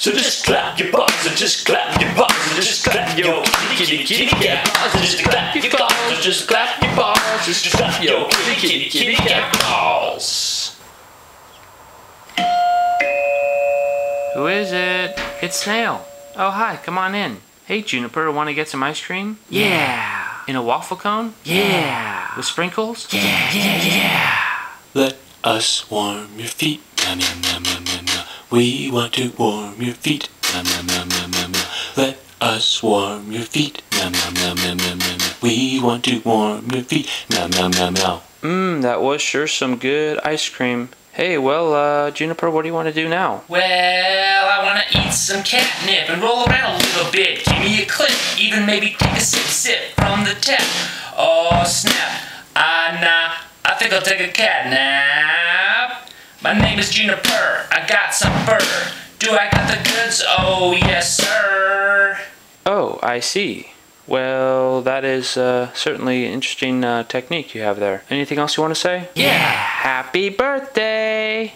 So just clap your paws and just clap your paws and just clap your kitty kitty kitty cat paws and just clap your paws and just clap your paws just clap your kitty kitty kitty cat paws. Who is it? It's Snail. Oh, hi, come on in. Hey, Juniper, want to get some ice cream? Yeah. In a waffle cone? Yeah. With sprinkles? Yeah, yeah, yeah. Let us warm your feet. Meow, meow, meow. We want to warm your feet. Meow, meow, meow, meow, meow, meow. Let us warm your feet. Meow, meow, meow, meow, meow, meow, meow. We want to warm your feet. Meow, meow, meow, meow. Mmm, that was sure some good ice cream. Hey, well, uh, Juniper, what do you want to do now? Well, I wanna eat some catnip and roll around a little bit. Give me a clip, even maybe take a sip, sip from the tap. Oh snap! Ah nah, I think I'll take a cat nap. My name is Juniper. Got some fur. Do I got the goods? Oh yes, sir. Oh, I see. Well, that is uh, certainly an interesting uh, technique you have there. Anything else you want to say? Yeah. Happy birthday!